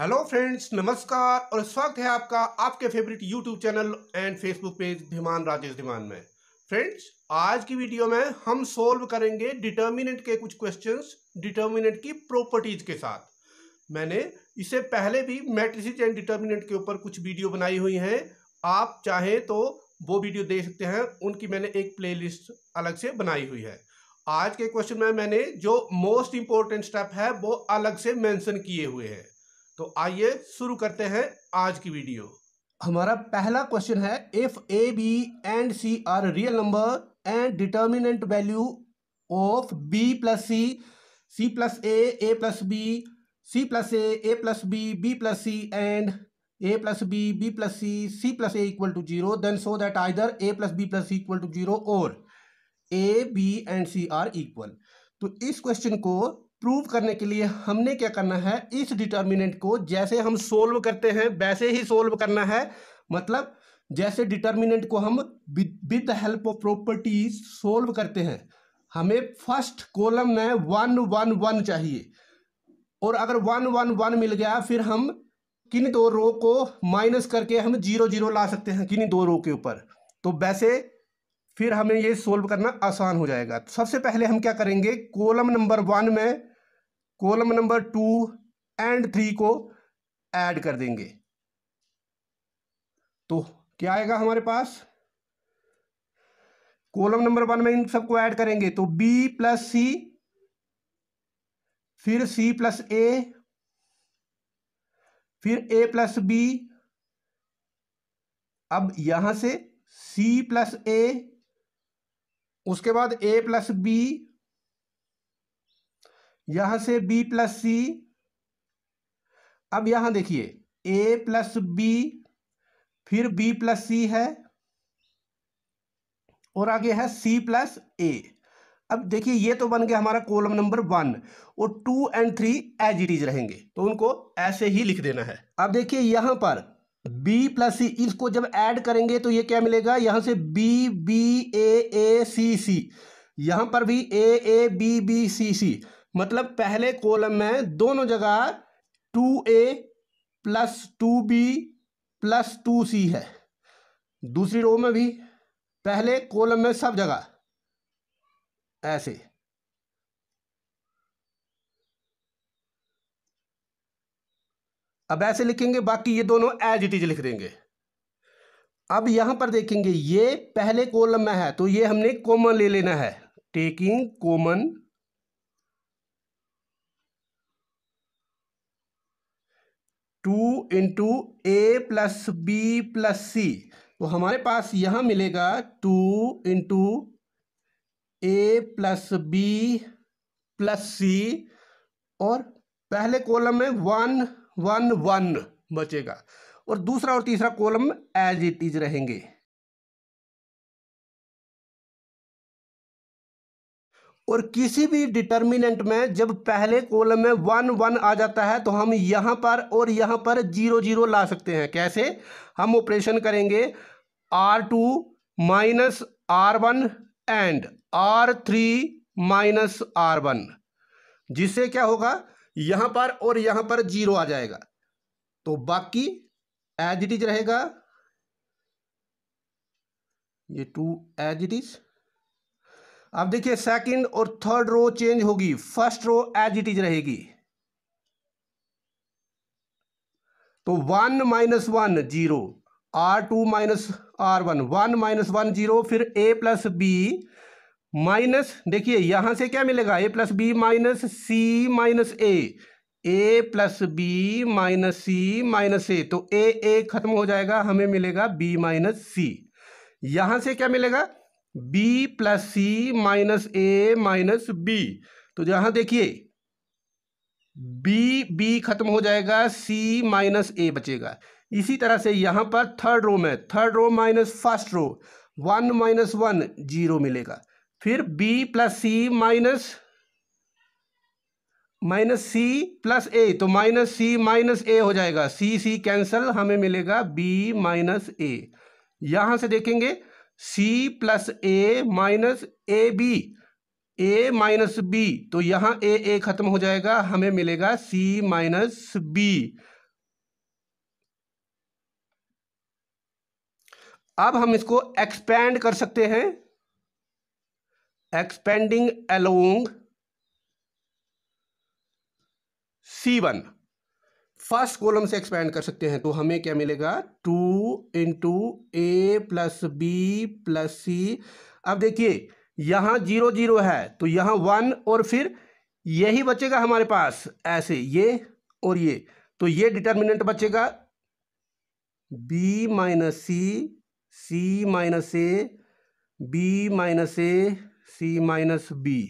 Hello friends, नमस्कार और स्वागत है आपका, आपके favourite YouTube channel and Facebook page Dhiman, Rajesh Dhiman में। फ्रेंड्स आज की वीडियो में हम सोल्व करेंगे डिटर्मिनेंट के कुछ क्वेश्चंस डिटर्मिनेंट की प्रॉपर्टीज़ के साथ। मैंने इससे पहले भी मैट्रिसेस एंड डिटर्मिनेंट के ऊपर कुछ वीडियो बनाई हुई हैं। आप चाहें तो वो वीडियो देख सकते हैं, उनकी मैंने एक प्लेलिस्ट अलग से बनाई हुई है। आज के क्वेश्चन में मैंने जो मोस्ट इंपॉर्टेंट स्टेप है, वो अलग से मेंशन किए हुए हैं। तो आइए शुरू करते हैं आज की वीडियो। हमारा पहला क्वेश्चन है if A B and C are real number and determinant value of B plus C C plus A A plus B C plus A A plus B B plus C and A plus B B plus C C plus A equal to zero then so that either A plus B plus C equal to zero और A B and C are equal तो इस question को prove करने के लिए हमने क्या करना है? इस डिटर्मिनेंट को जैसे हम सोल्व करते हैं, वैसे ही सोल्व करना है। मतलब जैसे डिटर्मिनेंट को हम with the help of properties solve करते हैं, हमें फ़र्स्ट कॉलम में वन वन वन चाहिए। और अगर वन वन वन मिल गया, फिर हम किन दो रो को माइनस करके हम ज़ीरो ज़ीरो ला सकते हैं, किन दो रो के ऊपर। तो वैसे फिर हमें ये सोल्व करना आसान हो जाएगा। सबसे पहले हम क्या करेंगे? कॉलम नंबर वन में column number two and three को ऐड कर देंगे। तो क्या आएगा हमारे पास? कॉलम नंबर वन में इन सबको ऐड करेंगे तो बी प्लस सी फिर सी प्लस ए फिर ए प्लस बी अब यहाँ से सी प्लस ए उसके बाद ए प्लस बी यहाँ से बी प्लस सी अब यहाँ देखिए ए प्लस बी फिर बी प्लस सी है, और आगे है सी प्लस ए अब देखिए, ये तो बन गया हमारा कॉलम नंबर वन और two and three as it is रहेंगे तो उनको ऐसे ही लिख देना है। अब देखिए, यहाँ पर b प्लस सी इसको जब ऐड करेंगे तो ये क्या मिलेगा? यहाँ से b b, a a, c c यहाँ पर भी a a, b b, c c मतलब पहले कॉलम में दोनों जगह two A plus two B plus two C है। दूसरी रो में भी पहले कॉलम में सब जगह ऐसे। अब ऐसे लिखेंगे, बाकी ये दोनों एज इट इज़ लिख देंगे। अब यहाँ पर देखेंगे, ये पहले कॉलम में है तो ये हमने कॉमन ले लेना है। Taking common two into A plus B plus C. तो हमारे पास यहाँ मिलेगा two into A plus B plus C. और पहले कॉलम में वन वन वन बचेगा। और दूसरा और तीसरा कॉलम एज इट इज़ रहेंगे। और किसी भी डिटर्मिनेंट में जब पहले कॉलम में वन वन आ जाता है तो हम यहाँ पर और यहाँ पर ज़ीरो ज़ीरो ला सकते हैं। कैसे? हम ऑपरेशन करेंगे R two minus R one and R three minus R one जिससे क्या होगा? यहाँ पर और यहाँ पर ज़ीरो आ जाएगा। तो बाकी एज इट इज़ रहेगा। ये टू एज इट इज़ अब देखिए सेकंड और थर्ड रो चेंज होगी। First row as it is रहेगी। तो one minus one zero R two minus R one one minus one zero फिर ए प्लस बी माइनस देखिए, यहाँ से क्या मिलेगा? A plus B minus C minus A A plus B minus C minus A तो ए ए खत्म हो जाएगा। हमें मिलेगा बी माइनस सी यहाँ से क्या मिलेगा? B plus C minus A minus B तो जहाँ देखिए बी बी खत्म हो जाएगा सी माइनस ए बचेगा। इसी तरह से यहाँ पर थर्ड रो में third row minus first row one minus one zero मिलेगा। फिर B plus C minus minus C plus A तो माइनस सी माइनस ए हो जाएगा। सी सी कैंसल हमें मिलेगा बी माइनस ए यहाँ से देखेंगे C plus A minus A B A minus B तो यहाँ ए ए खत्म हो जाएगा, हमें मिलेगा सी माइनस बी अब हम इसको एक्सपेंड कर सकते हैं। Expanding along C one first column से एक्सपेंड कर सकते हैं तो हमें क्या मिलेगा? Two into A plus B plus C अब देखिए, यहाँ ज़ीरो ज़ीरो है तो यहाँ वन और फिर यही बचेगा हमारे पास, ऐसे ये और ये। तो ये डिटर्मिनेंट बचेगा। B minus C C minus A B minus A C minus B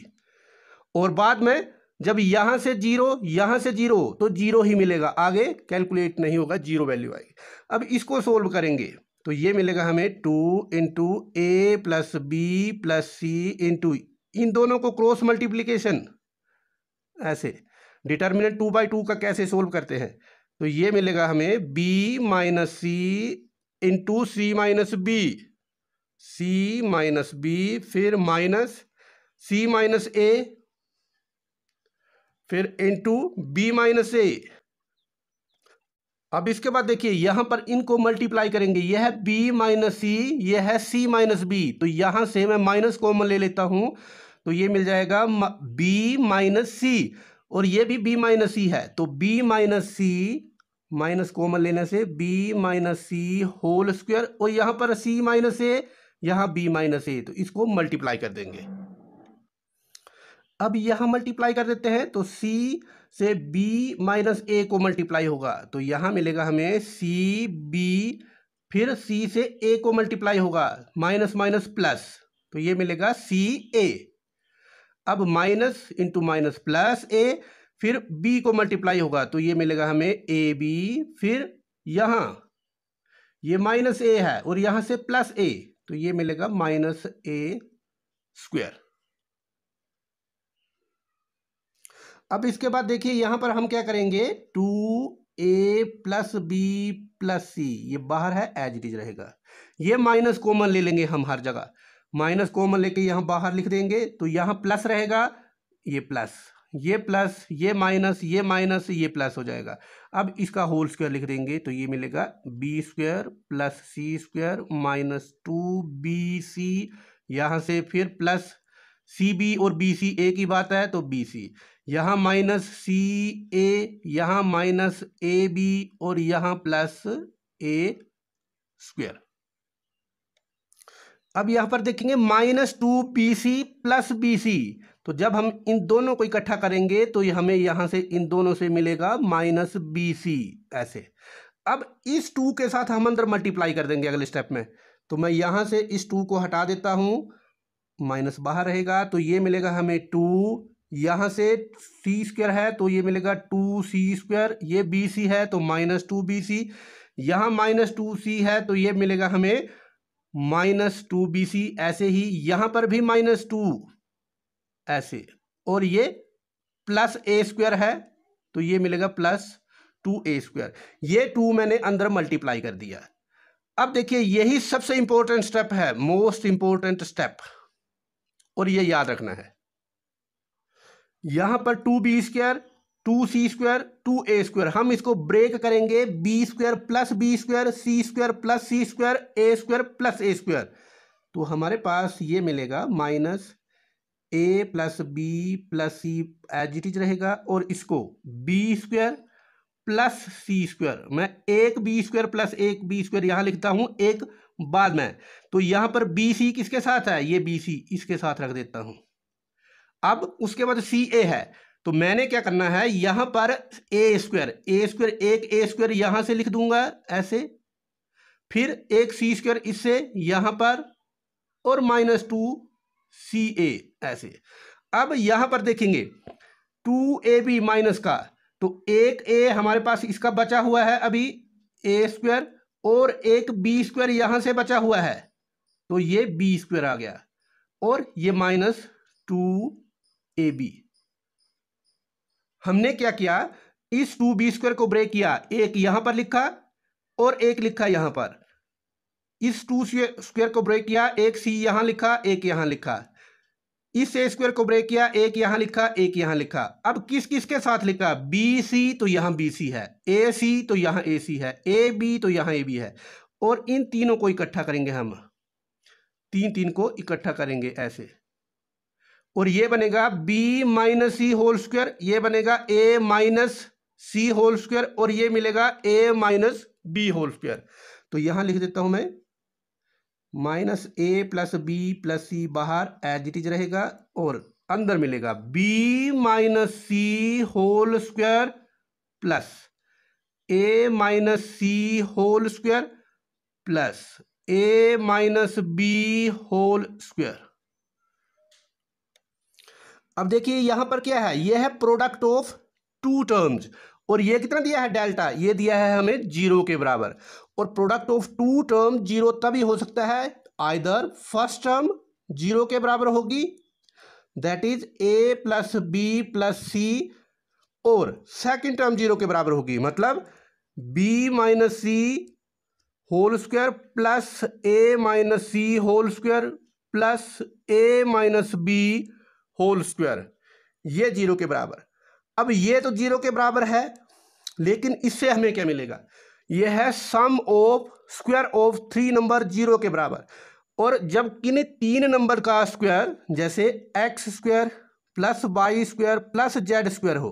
और बाद में जब यहाँ से ज़ीरो, यहाँ से ज़ीरो तो ज़ीरो ही मिलेगा। आगे कैलकुलेट नहीं होगा, ज़ीरो वैल्यू आएगी। अब इसको सोल्व करेंगे तो ये मिलेगा हमें two into A plus B plus C into इन दोनों को क्रॉस मल्टीप्लीकेशन, ऐसे। डिटर्मिनेंट टू बाई टू का कैसे सोल्व करते हैं? तो ये मिलेगा हमें B minus C into C minus B. C minus B, फिर माइनस, सी माइनस ए फिर इंटू बी माइनस ए अब इसके बाद देखिए, यहाँ पर इनको मल्टीप्लाई करेंगे। यह है बी माइनस सी यह है सी माइनस बी तो यहाँ से मैं माइनस कॉमन ले लेता हूँ। तो ये मिल जाएगा बी माइनस सी और ये भी बी माइनस सी है। तो B minus C minus common लेने से B minus C whole square और यहाँ पर सी माइनस ए यहाँ बी माइनस ए तो इसको मल्टीप्लाई कर देंगे। अब यहाँ मल्टीप्लाई कर देते हैं तो सी से बी माइनस ए को मल्टीप्लाई होगा। तो यहाँ मिलेगा हमें सी बी फिर सी से ए को मल्टीप्लाई होगा माइनस माइनस प्लस तो ये मिलेगा सी ए अब minus into minus plus A फिर बी को मल्टीप्लाई होगा तो ये मिलेगा हमें ए बी फिर यहाँ। ये माइनस ए है, और यहाँ से प्लस ए तो ये मिलेगा माइनस ए स्क्वेयर अब इसके बाद देखिए, यहाँ पर हम क्या करेंगे? Two A plus B plus C, ये बाहर है एज इट इज़ रहेगा। ये माइनस कॉमन ले लेंगे हम हर जगह। माइनस कॉमन लेके यहाँ बाहर लिख देंगे तो यहाँ प्लस रहेगा, ये प्लस ये प्लस ये माइनस ये माइनस ये प्लस हो जाएगा। अब इसका होल स्क्वायर लिख देंगे तो ये मिलेगा B square plus C square minus two B C यहाँ से फिर प्लस सी बी और बी सी ए की बात है तो बी सी यहाँ माइनस सी ए, यहाँ माइनस ए बी और यहाँ प्लस ए स्क्वेयर। अब यहाँ पर देखेंगे minus two B C plus B C. तो जब हम इन दोनों को इकट्ठा करेंगे तो हमें यहाँ से इन दोनों से मिलेगा माइनस बी सी ऐसे। अब इस टू के साथ हम अंदर मल्टीप्लाई कर देंगे अगले स्टेप में। तो मैं यहाँ से इस टू को हटा देता हूँ, माइनस बाहर रहेगा तो ये मिलेगा हमें टू यहाँ से सी स्क्वायर है तो ये मिलेगा टू सी स्क्वायर ये बी सी है तो माइनस टू बी सी यहाँ माइनस टू सी है तो ये मिलेगा हमें माइनस टू बी सी ऐसे ही यहाँ पर भी माइनस टू ऐसे, और ये प्लस ए स्क्वायर है तो ये मिलेगा प्लस टू ए स्क्वायर ये टू मैंने अंदर मल्टीप्लाई कर दिया। अब देखिए, यही सबसे इंपॉर्टेंट स्टेप है मोस्ट इंपॉर्टेंट स्टेप और ये याद रखना है। यहाँ पर two B square, two C square, two A square. हम इसको ब्रेक करेंगे B square plus B square C square plus C square A square plus A square तो हमारे पास ये मिलेगा minus A plus B plus C as it is रहेगा, और इसको B square plus C square मैं एक बी स्क्वायर प्लस एक बी स्क्वायर यहाँ लिखता हूँ, एक बाद में। तो यहाँ पर बी सी किसके साथ है? ये बी सी इसके साथ रख देता हूँ। अब उसके बाद सी ए है। तो मैंने क्या करना है, यहाँ पर ए स्क्वायर ए स्क्वायर एक ए स्क्वायर यहाँ से लिख दूँगा ऐसे। फिर एक सी स्क्वायर इससे, यहाँ पर, और माइनस टू सी ए ऐसे। अब यहाँ पर देखेंगे टू ए बी माइनस का। तो एक ए हमारे पास इसका बचा हुआ है अभी ए स्क्वायर और एक बी स्क्वायर यहाँ से बचा हुआ है। तो ये बी स्क्वायर आ गया, और ये माइनस टू ए बी हमने क्या किया? इस टू बी स्क्वायर को ब्रेक किया। एक यहाँ पर लिखा और एक लिखा यहाँ पर। इस टू स्क्वायर को ब्रेक किया। एक सी यहाँ लिखा, एक यहाँ लिखा। इस ए स्क्वायर को ब्रेक किया। एक यहाँ लिखा, एक यहाँ लिखा। अब किस किस के साथ लिखा? बी सी तो यहाँ बी सी है। ए सी तो यहाँ ए सी है। ए बी तो यहाँ ए बी है। और इन तीनों को इकट्ठा करेंगे हम। तीन तीन को इकट्ठा करेंगे ऐसे। और ये बनेगा B minus C whole square ये बनेगा A minus C whole square और ये मिलेगा A minus B whole square तो यहाँ लिख देता हूँ मैं minus A plus B plus C बाहर एज इट इज़ रहेगा और अंदर मिलेगा B minus C whole square plus A minus C whole square plus A minus B whole square अब देखिए यहाँ पर क्या है? यह है प्रोडक्ट ऑफ़ टू टर्म्स और ये कितना दिया है? डेल्टा ये दिया है हमें ज़ीरो के बराबर. और product of two term zero तभी हो सकता है आइदर फ़र्स्ट टर्म ज़ीरो के बराबर होगी that is A plus B plus C और सेकेंड टर्म ज़ीरो के बराबर होगी. मतलब B minus C whole square plus A minus C whole square plus A minus B whole square ये zero के बराबर। अब ये तो ज़ीरो के बराबर है, लेकिन इससे हमें क्या मिलेगा? यह है sum of square of three number zero के बराबर। और जब किन तीन नंबर का स्क्वायर जैसे X square plus Y square plus Z square हो,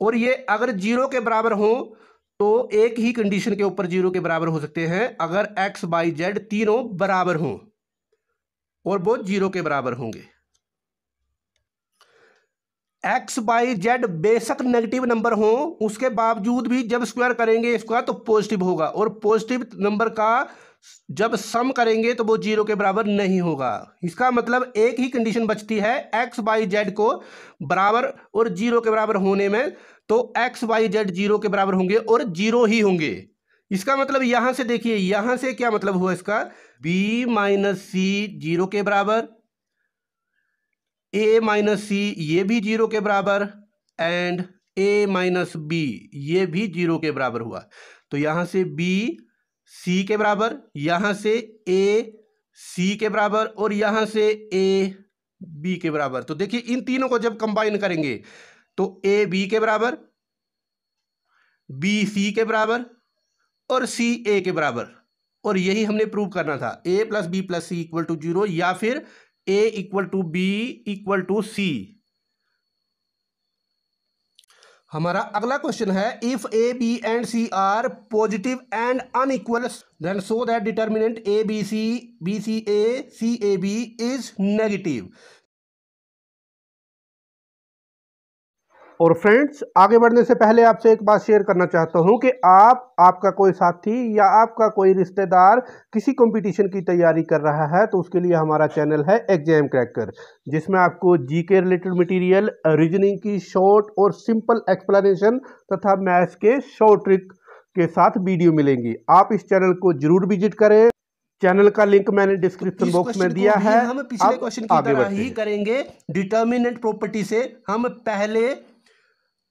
और ये अगर ज़ीरो के बराबर हो तो एक ही कंडीशन के ऊपर ज़ीरो के बराबर हो सकते हैं। अगर एक्स वाई जेड तीनों बराबर हों, और वो ज़ीरो के बराबर होंगे। एक्स बाई जेड बेशक नेगेटिव नंबर हो, उसके बावजूद भी जब स्क्वायर करेंगे इसका तो पॉजिटिव होगा और पॉजिटिव नंबर का जब सम करेंगे तो वो ज़ीरो के बराबर नहीं होगा। इसका मतलब एक ही कंडीशन बचती है एक्स बाई जेड को बराबर और ज़ीरो के बराबर होने में तो एक्स बाई जेड ज़ीरो के बराबर होंगे और ज़ीरो ही होंगे। इसका मतलब यहाँ से देखिए, यहाँ से क्या मतलब हुआ इसका? बी माइनस सी ज़ीरो के बराबर ए माइनस सी ये भी ज़ीरो के बराबर एंड ए माइनस बी ये भी ज़ीरो के बराबर हुआ। तो यहाँ से बी सी के बराबर, यहाँ से ए सी के बराबर, और यहाँ से ए बी के बराबर। तो देखिए, इन तीनों को जब कंबाइन करेंगे तो ए बी के बराबर बी सी के बराबर, और सी ए के बराबर। और यही हमने प्रूव करना था। A plus B plus C equal to zero या फिर A equal to B equal to C हमारा अगला क्वेश्चन है if A B and C are positive and unequal then so that determinant A B C B C A C A B is negative और friends आगे बढ़ने से पहले आपसे एक बात शेयर करना चाहता हूँ कि आप आपका कोई साथी या आपका कोई रिश्तेदार किसी कंपटीशन की तैयारी कर रहा है तो उसके लिए हमारा चैनल है एग्ज़ाम क्रैकर जिसमें आपको G K related material reasoning की शॉर्ट और सिंपल एक्सप्लेनेशन तथा मैथ्स के शॉर्ट ट्रिक के साथ वीडियो मिलेंगी। आप इस चैनल को ज़रूर विज़िट करें। चैनल का लिंक मैंने डिस्क्रिप्शन बॉक्स में दिया है। हम पिछले क्वेश्चन की तरह ही करेंगे। डिटर्मिनेंट प्रॉपर्टी से हम पहले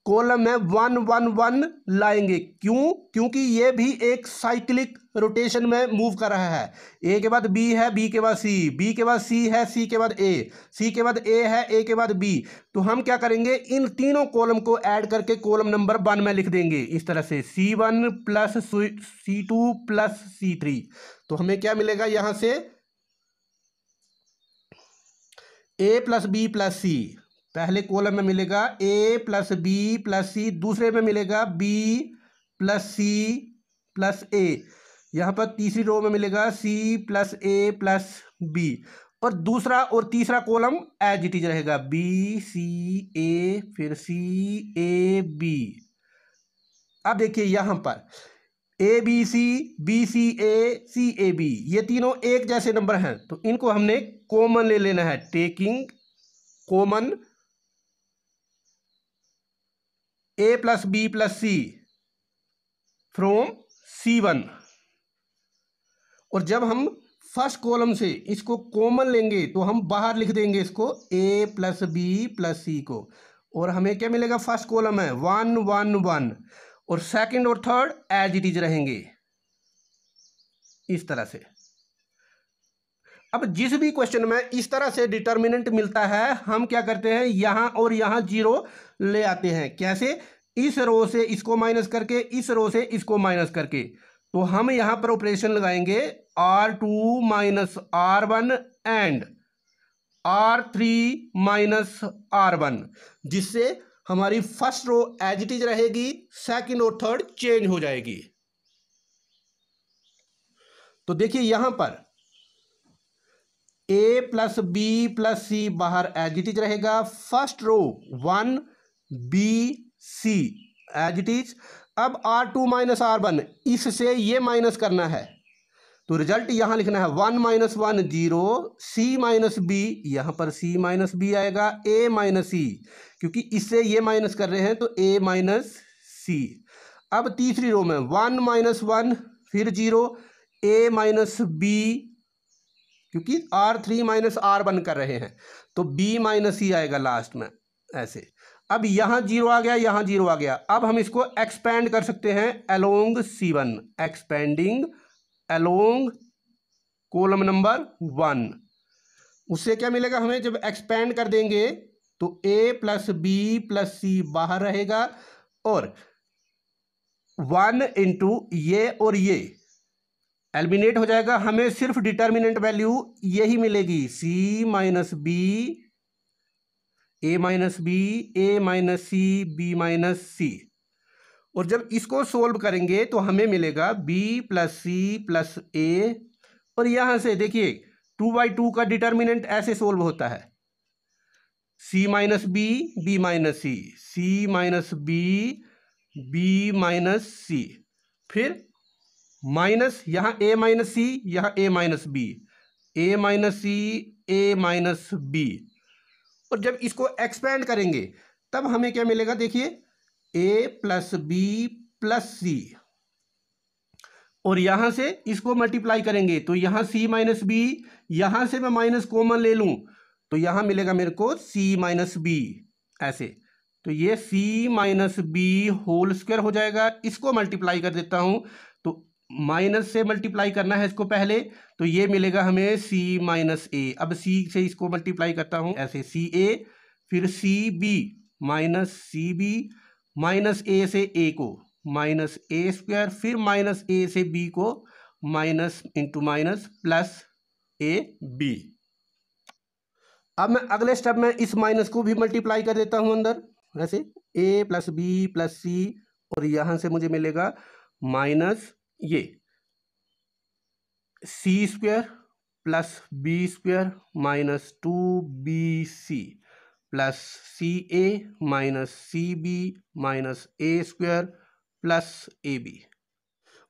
कॉलम में वन वन वन लाएँगे। क्यों? क्योंकि ये भी एक साइक्लिक रोटेशन में मूव कर रहा है। ए के बाद बी है बी के बाद सी बी के बाद सी है सी के बाद ए सी के बाद ए है ए के बाद बी तो हम क्या करेंगे? इन तीनों कॉलम को ऐड करके कॉलम नंबर वन में लिख देंगे। इस तरह से C one plus C two plus C three तो हमें क्या मिलेगा यहाँ से? A plus B plus C पहले कॉलम में मिलेगा A plus B plus C दूसरे में मिलेगा B plus C plus A यहाँ पर तीसरी रो में मिलेगा C plus A plus B और दूसरा और तीसरा कॉलम एज इट इज़ रहेगा। बी सी ए फिर सी ए बी अब देखिए यहाँ पर। A B C B C A C A B ये तीनों एक जैसे नंबर हैं। तो इनको हमने कॉमन ले लेना है। Taking common A plus B plus C from C one और जब हम फ़र्स्ट कॉलम से इसको कॉमन लेंगे तो हम बाहर लिख देंगे इसको A plus B plus C को। और हमें क्या मिलेगा? फ़र्स्ट कॉलम है। वन वन वन और सेकंड और थर्ड एज इट इज़ रहेंगे। इस तरह से। अब जिस भी क्वेश्चन में इस तरह से डिटर्मिनेंट मिलता है, हम क्या करते हैं? यहाँ और यहाँ ज़ीरो ले आते हैं। कैसे? इस रो से इसको माइनस करके, इस रो से इसको माइनस करके। तो हम यहाँ पर ऑपरेशन लगाएँगे R two minus R one and R three minus R one जिससे हमारी first row as it is रहेगी सेकंड और थर्ड चेंज हो जाएगी। तो देखिए यहाँ पर A plus B plus C बाहर एज इट इज़ रहेगा। First row one B C as it is अब R two minus R one इससे ये माइनस करना है। तो रिज़ल्ट यहाँ लिखना है। One minus one zero C minus B यहाँ पर सी माइनस बी आएगा। ए माइनस सी क्योंकि इससे ये माइनस कर रहे हैं तो ए माइनस सी अब तीसरी रो में वन माइनस वन फिर ज़ीरो ए माइनस बी क्योंकि R three minus R one कर रहे हैं। तो बी माइनस सी आएगा लास्ट में, ऐसे। अब यहाँ ज़ीरो आ गया, यहाँ ज़ीरो आ गया। अब हम इसको एक्सपेंड कर सकते हैं along C one expanding along column number one उससे क्या मिलेगा हमें? जब एक्सपेंड कर देंगे तो A plus B plus C बाहर रहेगा और वन इंटू ये और ये। एलिमिनेट हो जाएगा, हमें सिर्फ़ डिटर्मिनेंट वैल्यू यही मिलेगी C minus B A minus B A minus C B minus C और जब इसको सोल्व करेंगे तो हमें मिलेगा B plus C plus A और यहाँ से देखिए टू बाई टू का डिटर्मिनेंट ऐसे सोल्व होता है। C minus B B minus C C minus B B minus C फिर माइनस यहाँ ए माइनस सी यहाँ A minus B A minus C A minus B और जब इसको एक्सपेंड करेंगे, तब हमें क्या मिलेगा देखिए? A plus B plus C और यहाँ से इसको मल्टीप्लाई करेंगे तो यहाँ सी माइनस बी यहाँ से मैं माइनस कॉमन ले लूँ तो यहाँ मिलेगा मेरे को सी माइनस बी ऐसे। तो ये C minus B whole square हो जाएगा, इसको मल्टीप्लाई कर देता हूँ माइनस से मल्टीप्लाई करना है इसको पहले तो ये मिलेगा हमें सी माइनस ए अब सी से इसको मल्टीप्लाई करता हूँ, ऐसे सी ए फिर C B minus C B minus A से ए को, माइनस ए स्क्वायर, फिर माइनस ए से बी को, minus into minus plus A B अब मैं अगले स्टेप में इस माइनस को भी मल्टीप्लाई कर देता हूँ अंदर ऐसे A plus B plus C और यहाँ से मुझे मिलेगा माइनस ये C square plus B square minus two B C plus C A minus C B minus A square plus A B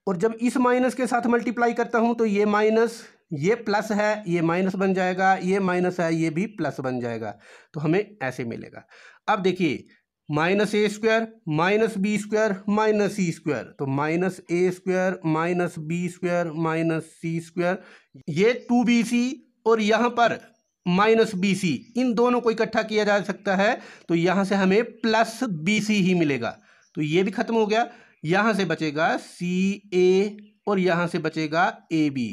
और जब इस माइनस के साथ मल्टीप्लाई करता हूँ तो ये माइनस ये प्लस है, ये माइनस बन जाएगा, ये माइनस है, ये भी प्लस बन जाएगा। तो हमें ऐसे मिलेगा। अब देखिए minus A square minus B square minus C square. तो minus A square minus B square minus C square. ये टू बी सी और यहाँ पर माइनस बी सी, इन दोनों को इकट्ठा किया जा सकता है। तो यहाँ से हमें प्लस बी सी ही मिलेगा। तो ये भी खत्म हो गया। यहाँ से बचेगा सी ए और यहाँ से बचेगा ए बी।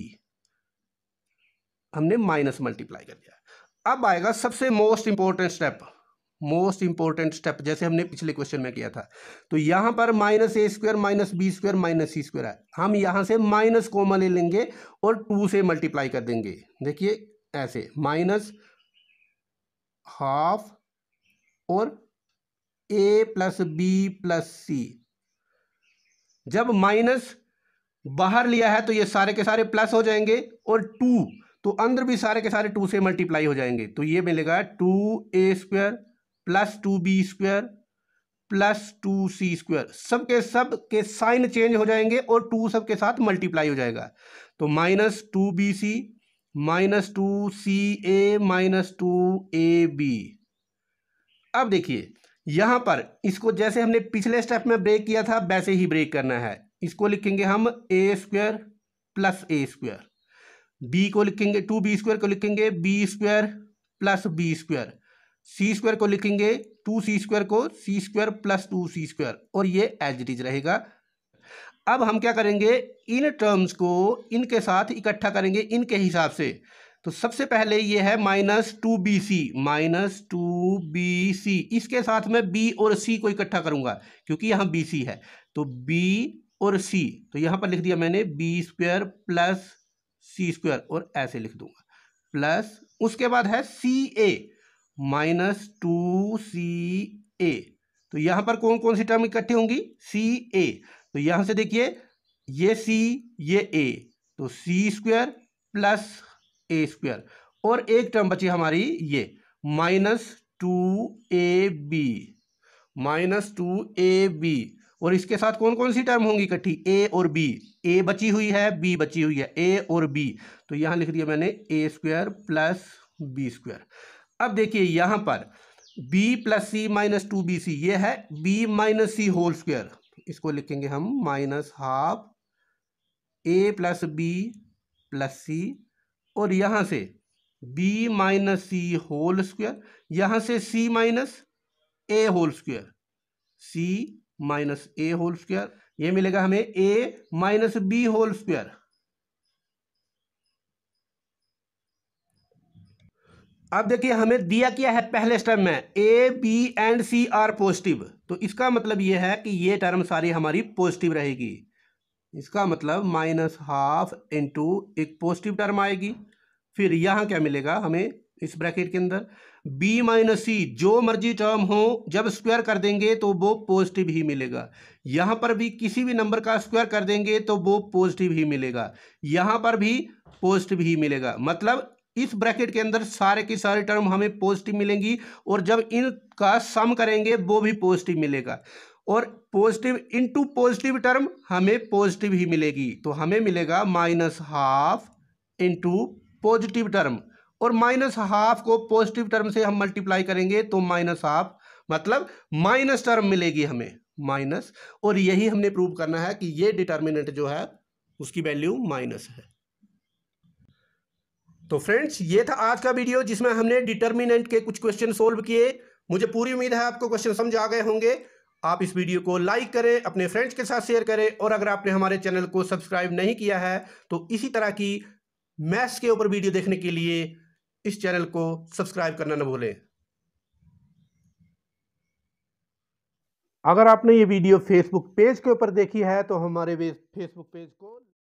हमने माइनस मल्टीप्लाई कर दिया। अब आएगा सबसे most important step. Most important step, जैसे हमने पिछले क्वेश्चन में किया था। तो यहाँ पर minus A square, minus B square, minus C square है। हम यहाँ से माइनस कॉमन ले लेंगे और टू से मल्टीप्लाई कर देंगे। देखिए, ऐसे माइनस हाफ़ और A plus B plus C. जब माइनस बाहर लिया है तो ये सारे के सारे प्लस हो जाएँगे और टू तो अंदर भी सारे के सारे टू से मल्टीप्लाई हो जाएँगे। तो ये मिलेगा two A square plus two B square, plus two C square. सब के सब के साइन चेंज हो जाएँगे और टू सब के साथ मल्टीप्लाई हो जाएगा। तो minus two B C, minus two C A, minus two A B. अब देखिए, यहाँ पर इसको जैसे हमने पिछले स्टेप में ब्रेक किया था, वैसे ही ब्रेक करना है। इसको लिखेंगे हम A square plus A square. B को लिखेंगे, टू बी स्क्वायर को लिखेंगे B square plus B square. C square को लिखेंगे टू सी स्क्वायर को C square plus two C square, और ये एज इट इज़ रहेगा। अब हम क्या करेंगे? इन टर्म्स को इनके साथ इकट्ठा करेंगे इनके हिसाब से। तो सबसे पहले ये है minus two B C minus two B C इसके साथ मैं बी और सी को इकट्ठा करूँगा, क्योंकि यहाँ बी सी है। तो बी और सी तो यहाँ पर लिख दिया मैंने B square plus C square और ऐसे लिख दूँगा। प्लस उसके बाद है सी ए माइनस टू सी ए। तो यहाँ पर कौन कौन सी टर्म इकट्ठी होंगी? सी ए। तो यहाँ से देखिए, ये सी, ये ए। तो C square plus A square और एक टर्म बची हमारी ये, minus two A B. Minus two A B. और इसके साथ कौन कौन सी टर्म होंगी इकट्ठी? ए और बी। ए बची हुई है, बी बची हुई है, ए और बी। तो यहाँ लिख दिया मैंने, A square plus B square अब देखिए यहाँ पर B plus C minus two B C ये है B minus C whole square इसको लिखेंगे हम minus half A plus B plus C और यहाँ से B minus C whole square यहाँ से C minus A whole square C minus A whole square ये मिलेगा हमें A minus B whole square अब देखिए, हमें दिया क्या है पहले स्टेप में? A B and C are positive तो इसका मतलब ये है कि ये टर्म सारी हमारी पॉजिटिव रहेगी। इसका मतलब माइनस हाफ़ इंटू एक पॉजिटिव टर्म आएगी। फिर यहाँ क्या मिलेगा हमें इस ब्रैकेट के अंदर? बी माइनस सी जो मर्ज़ी टर्म हो, जब स्क्वायर कर देंगे तो वो पॉजिटिव ही मिलेगा। यहाँ पर भी किसी भी नंबर का स्क्वायर कर देंगे तो वो पॉजिटिव ही मिलेगा। यहाँ पर भी पॉजिटिव ही मिलेगा। मतलब इस ब्रैकेट के अंदर सारे की सारे टर्म हमें पॉजिटिव मिलेंगी और जब इनका सम करेंगे, वो भी पॉजिटिव मिलेगा। और पॉजिटिव इनटू पॉजिटिव टर्म हमें पॉजिटिव ही मिलेगी। तो हमें मिलेगा minus half into positive term और माइनस हाफ़ को पॉजिटिव टर्म से हम मल्टीप्लाई करेंगे तो माइनस हाफ़ मतलब माइनस टर्म मिलेगी हमें। माइनस और यही हमने प्रूव करना है कि ये डिटर्मिनेंट जो है, उसकी वैल्यू माइनस है। तो फ्रेंड्स ये था आज का वीडियो जिसमें हमने डिटर्मिनेंट के कुछ क्वेश्चन सोल्व किए। मुझे पूरी उम्मीद है आपको क्वेश्चन समझ आ गए होंगे। आप इस वीडियो को लाइक करें, अपने फ्रेंड्स के साथ शेयर करें और अगर आपने हमारे चैनल को सब्सक्राइब नहीं किया है तो इसी तरह की मैथ्स के ऊपर वीडियो देखने के लिए इस चैनल को सब्सक्राइब करना न भूलें। अगर आपने ये वीडियो फेसबुक पेज के ऊपर देखी है तो हमारे फेसबुक पेज को